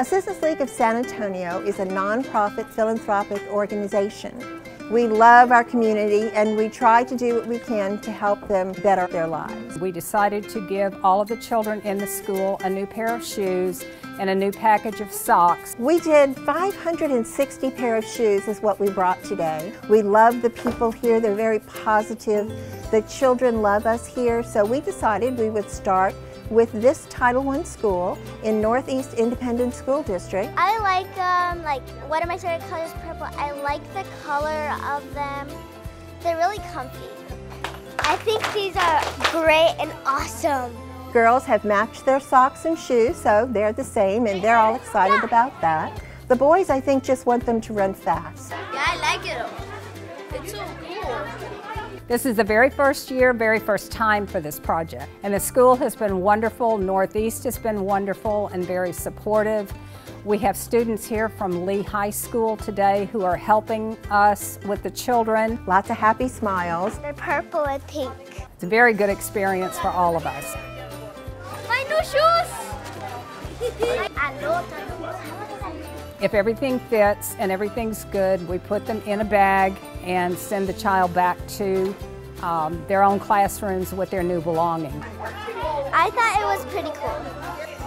Assistance League of San Antonio is a nonprofit philanthropic organization. We love our community and we try to do what we can to help them better their lives. We decided to give all of the children in the school a new pair of shoes and a new package of socks. We did 560 pair of shoes is what we brought today. We love the people here, they're very positive. The children love us here, so we decided we would start with this Title I school in Northeast Independent School District. I like um, like one of my favorite colors purple. I like the color of them. They're really comfy. I think these are great and awesome. Girls have matched their socks and shoes, so they're the same and they're all excited about that. The boys, I think, just want them to run fast. Yeah, I like it. It's so cool. This is the very first year, very first time for this project. And the school has been wonderful. Northeast has been wonderful and very supportive. We have students here from Lee High School today who are helping us with the children. Lots of happy smiles. They're purple and pink. It's a very good experience for all of us. My new shoes! if everything fits and everything's good, we put them in a bag and send the child back to um, their own classrooms with their new belongings. I thought it was pretty cool.